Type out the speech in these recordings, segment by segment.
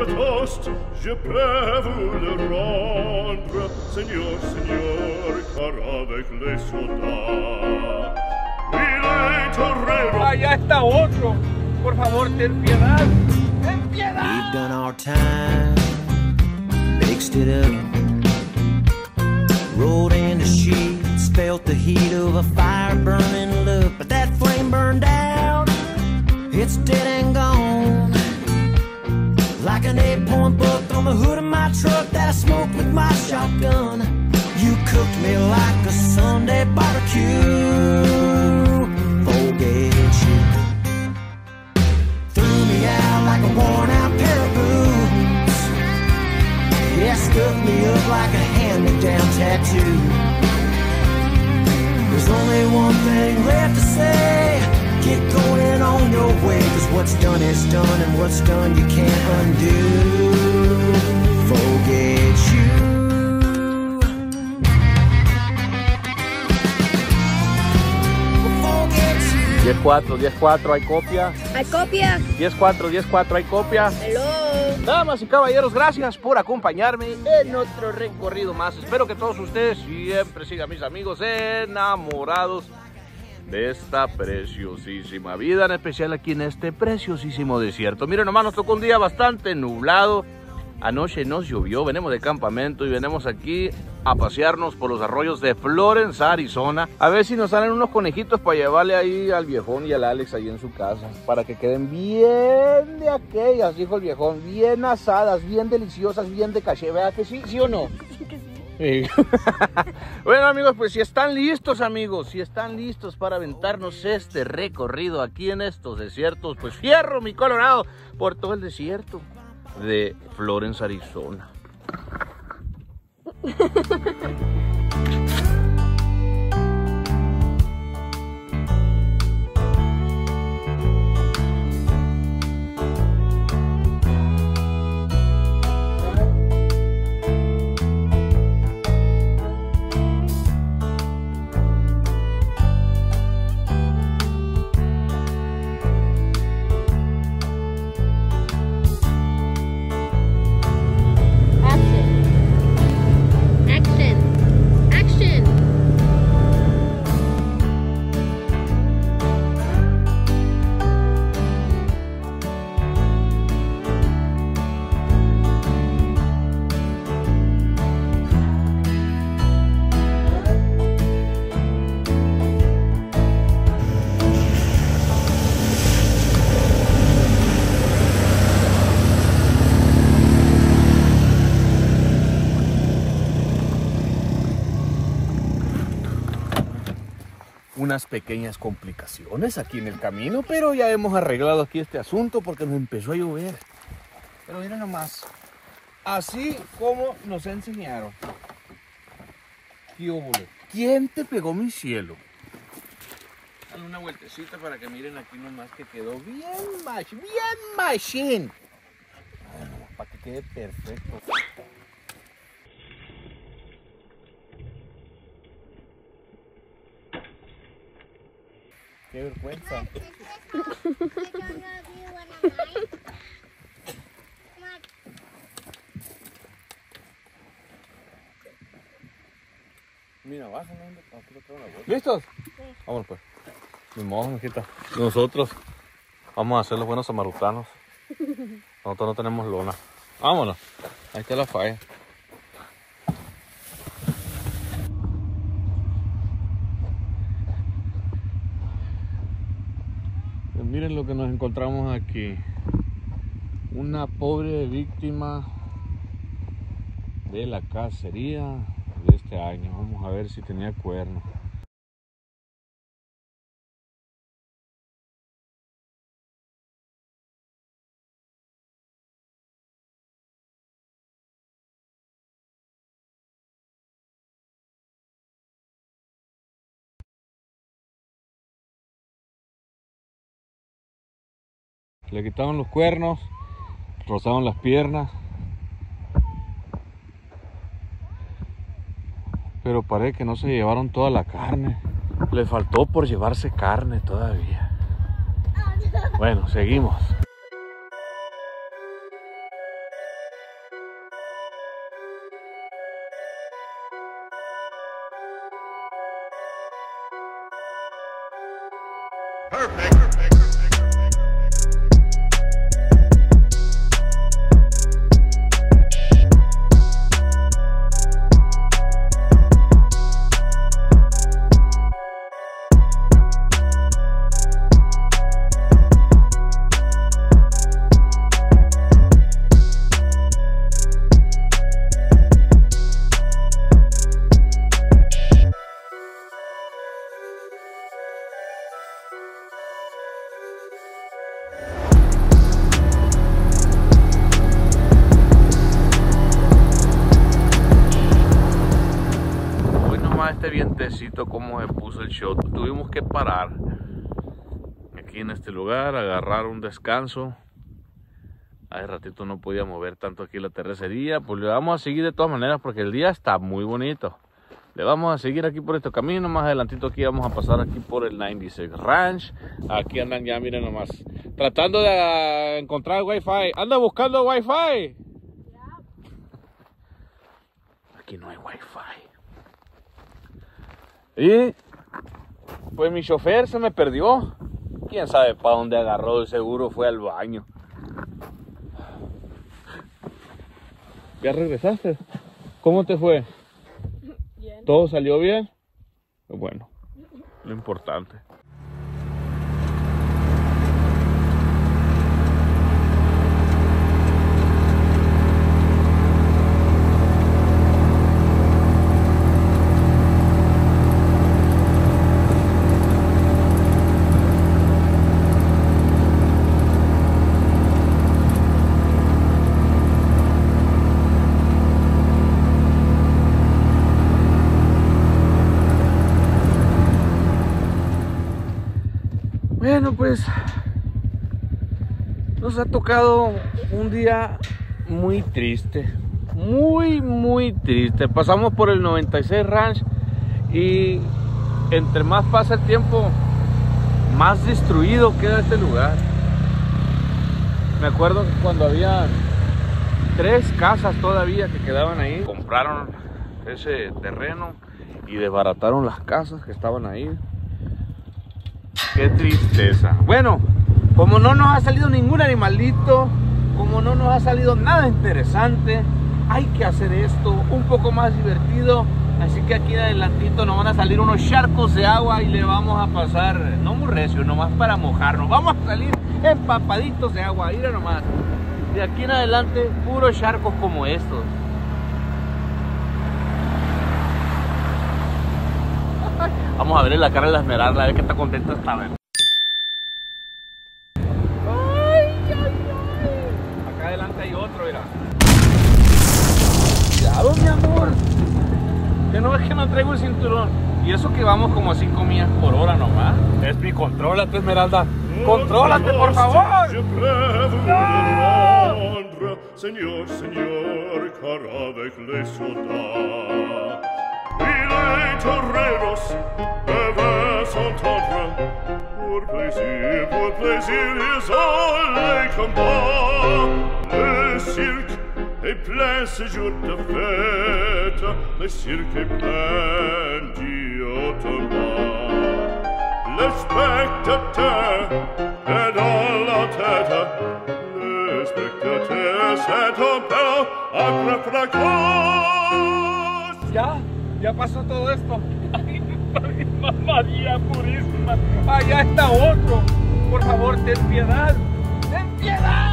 votre toast, je peux vous le rendre, Seigneur, Seigneur, car avec les soldats, il est torero. Allá está otro. Por favor, ten piedad. Ten piedad. We've done our time, mixed it up. Rolled in the sheets, felt the heat of a fire burning up. But that flame burned out, it's dead and gone. Buck on the hood of my truck that I smoked with my shotgun. You cooked me like a Sunday barbecue. Forget you threw me out like a worn out pair of boots. Yeah, stuffed me up like a hand me down tattoo. There's only one thing left to say. Get going done is done, and what's done you can't undo. Forget you. 10-4, 10-4, hay copia. ¿Hay copia? 10-4, 10-4, hay copia. Hello. Damas y caballeros, gracias por acompañarme en otro recorrido más. Espero que todos ustedes siempre sigan mis amigos enamorados de esta preciosísima vida, en especial aquí en este preciosísimo desierto. Miren nomás, nos tocó un día bastante nublado. Anoche nos llovió, venimos de campamento y venimos aquí a pasearnos por los arroyos de Florence, Arizona. A ver si nos salen unos conejitos para llevarle ahí al viejón y al Alex ahí en su casa. Para que queden bien de aquellas, dijo el viejón. Bien asadas, bien deliciosas, bien de caché. ¿Verdad que sí? ¿Sí o no? Bueno amigos, pues si están listos amigos, si están listos para aventarnos este recorrido aquí en estos desiertos, pues fierro mi Colorado por todo el desierto de Florence, Arizona. unas pequeñas complicaciones aquí en el camino, pero ya hemos arreglado aquí este asunto porque nos empezó a llover. Pero miren nomás, así como nos enseñaron. ¿Quién te pegó mi cielo? Una vueltecita para que miren aquí nomás que quedó bien mach, bien nomás para que quede perfecto. ¿Listos? Vámonos pues. Ni modo, mijita. Nosotros vamos a ser los buenos samaritanos. Nosotros no tenemos lona. Vámonos. Ahí está la falla. Pues miren lo que nos encontramos aquí. Una pobre víctima de la cacería de este año. Vamos a ver si tenía cuerno. Le quitaron los cuernos, rozaron las piernas. Pero parece que no se llevaron toda la carne. Le faltó por llevarse carne todavía. Bueno, seguimos. Este vientecito como se puso el show. Tuvimos que parar aquí en este lugar, agarrar un descanso. Hace ratito no podía mover tanto aquí la terracería. Pues le vamos a seguir de todas maneras porque el día está muy bonito. Le vamos a seguir aquí por este camino. Más adelantito aquí vamos a pasar aquí por el 96 Ranch. Aquí andan ya, miren nomás. Tratando de ah, encontrar wifi. Anda buscando wifi. Aquí no hay wifi. Y pues mi chofer se me perdió. Quién sabe para dónde agarró, seguro fue al baño. ¿Ya regresaste? ¿Cómo te fue? Bien. ¿Todo salió bien? Bueno, lo importante. Bueno, pues nos ha tocado un día muy triste, muy, muy triste. Pasamos por el 96 Ranch y entre más pasa el tiempo, más destruido queda este lugar. Me acuerdo que cuando había tres casas todavía que quedaban ahí, compraron ese terreno y desbarataron las casas que estaban ahí. Qué tristeza. Bueno, como no nos ha salido ningún animalito, como no nos ha salido nada interesante, hay que hacer esto un poco más divertido. Así que aquí en adelantito nos van a salir unos charcos de agua y le vamos a pasar, no muy recio, nomás para mojarnos. Vamos a salir empapaditos de agua, mira nomás. De aquí en adelante, puros charcos como estos. Vamos a verle la cara de la esmeralda, a ver qué está contenta esta vez. Acá adelante hay otro, mira. Cuidado, mi amor. Que no ves que no traigo el cinturón. Y eso que vamos como a 5 millas por hora nomás. Es mi contrólate, Esmeralda. Contrólate, por favor. Préfère le rendre, Seigneur, les toreros peuvent s'entendre. Pour plaisir, pour plaisir, ils ont les combats. Le cirque est plein ce jour de fête, le cirque est plein d'automate. Le spectateur est dans la tête. Le spectateur s'est en peur après fracas. Ya, ya pasó todo esto. Ay, María Purísima. Allá está otro. Por favor, ten piedad. Ten piedad.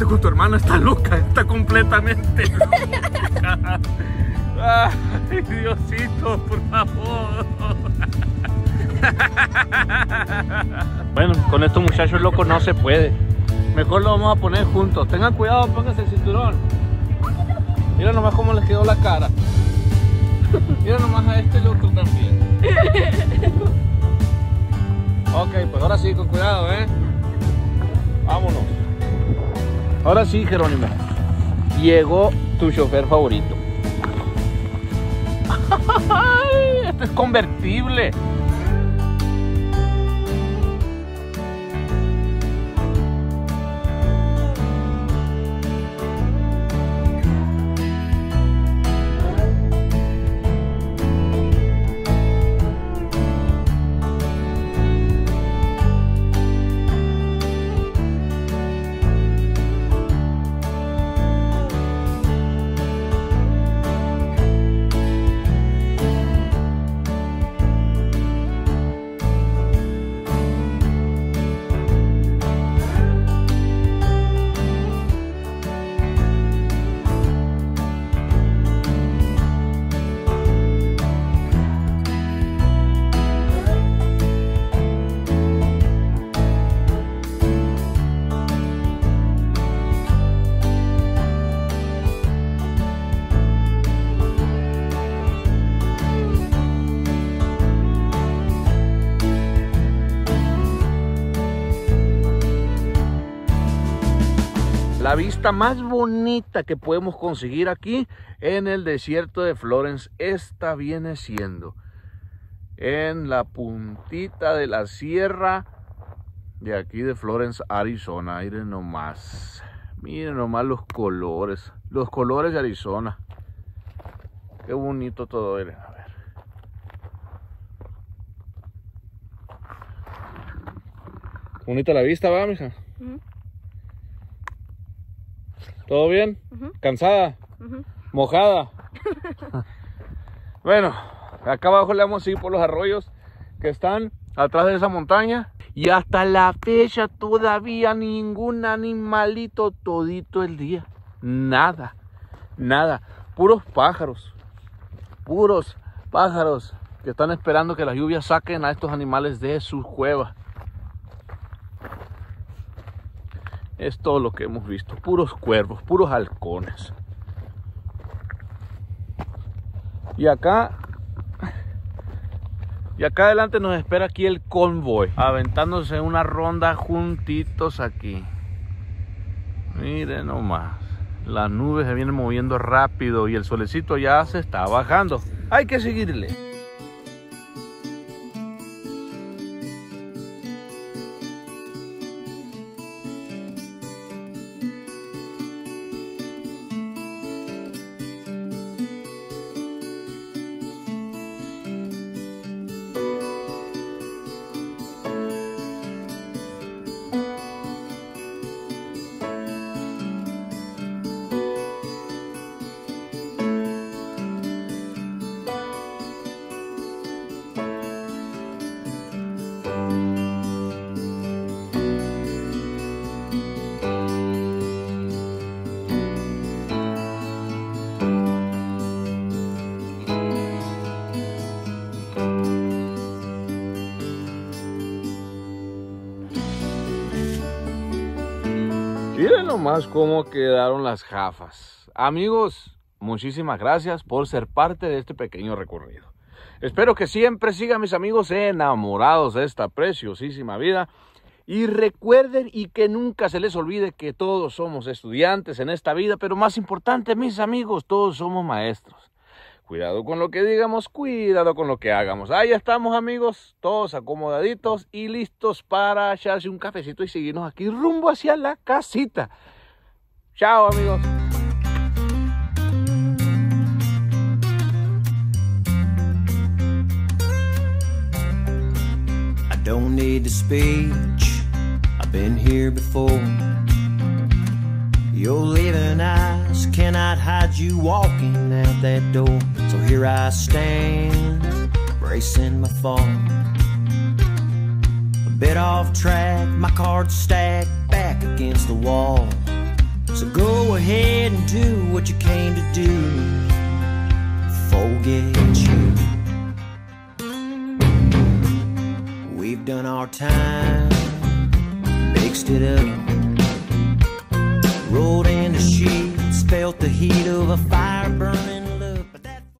Vete con tu hermana, está loca, está completamente loca. Ay, Diosito, por favor. Bueno, con estos muchachos locos no se puede. Mejor lo vamos a poner juntos. Tengan cuidado, pónganse el cinturón. Mira nomás cómo les quedó la cara. Mira nomás a este loco también. Ok, pues ahora sí, con cuidado, ¿eh? Vámonos. Ahora sí, Jerónimo. Llegó tu chofer favorito. Este es convertible. Vista más bonita que podemos conseguir aquí en el desierto de Florence. Esta viene siendo en la puntita de la sierra de aquí de Florence, Arizona. Miren nomás. Miren nomás los colores. Los colores de Arizona. Qué bonito todo. Miren, a ver. Bonita la vista, va, mija. ¿Todo bien? ¿Cansada? ¿Mojada? bueno, acá abajo le vamos a ir por los arroyos que están atrás de esa montaña. Y hasta la fecha todavía ningún animalito todito el día. Nada, nada. Puros pájaros. Puros pájaros que están esperando que las lluvias saquen a estos animales de sus cuevas. Es todo lo que hemos visto. Puros cuervos, puros halcones. Y acá. Y acá adelante nos espera aquí el convoy. Aventándose una ronda juntitos aquí. Miren nomás. Las nubes se vienen moviendo rápido y el solecito ya se está bajando. Hay que seguirle. Miren nomás cómo quedaron las jafas. Amigos, muchísimas gracias por ser parte de este pequeño recorrido. Espero que siempre sigan mis amigos enamorados de esta preciosísima vida. Y recuerden y que nunca se les olvide que todos somos estudiantes en esta vida, pero más importante, mis amigos, todos somos maestros. Cuidado con lo que digamos, cuidado con lo que hagamos. Ahí estamos amigos, todos acomodaditos y listos para echarse un cafecito y seguirnos aquí rumbo hacia la casita. Chao amigos. I don't need speech. I've been here before. Your living eyes cannot hide you walking out that door. So here I stand, bracing my fall. A bit off track, my cards stacked back against the wall. So go ahead and do what you came to do. Forget you. We've done our time, mixed it up. Rolled into sheets, felt the heat of a fire burning